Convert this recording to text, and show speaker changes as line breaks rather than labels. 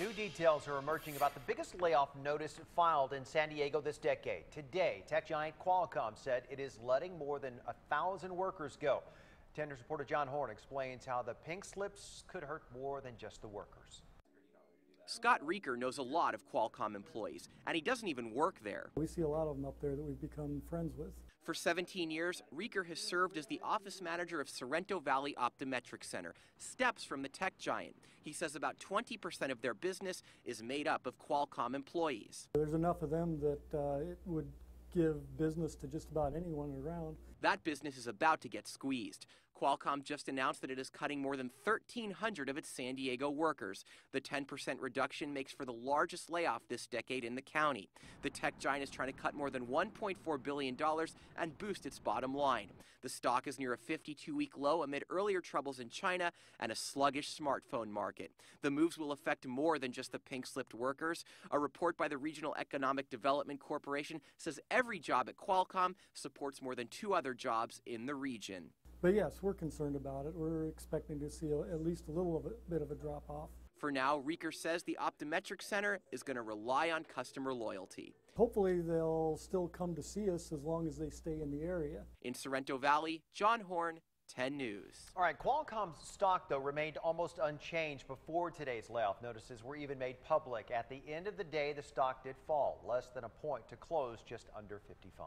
New details are emerging about the biggest layoff notice filed in San Diego this decade. Today, tech giant Qualcomm said it is letting more than a thousand workers go. 10 News reporter John Horn explains how the pink slips could hurt more than just the workers.
Scott Reeker knows a lot of Qualcomm employees, and he doesn't even work there.
We see a lot of them up there that we've become friends with.
For 17 years, Reeker has served as the office manager of Sorrento Valley Optometric Center, steps from the tech giant. He says about 20% of their business is made up of Qualcomm employees.
There's enough of them that uh, it would give business to just about anyone around.
That business is about to get squeezed. Qualcomm just announced that it is cutting more than 1,300 of its San Diego workers. The 10% reduction makes for the largest layoff this decade in the county. The tech giant is trying to cut more than $1.4 billion and boost its bottom line. The stock is near a 52 week low amid earlier troubles in China and a sluggish smartphone market. The moves will affect more than just the pink slipped workers. A report by the Regional Economic Development Corporation says every job at Qualcomm supports more than two other jobs in the region.
But yes, we're concerned about it. We're expecting to see a, at least a little of a, bit of a drop off.
For now, Reeker says the Optometric Center is going to rely on customer loyalty.
Hopefully, they'll still come to see us as long as they stay in the area.
In Sorrento Valley, John Horn, 10 News.
All right, Qualcomm's stock, though, remained almost unchanged before today's layoff notices were even made public. At the end of the day, the stock did fall, less than a point to close just under 55.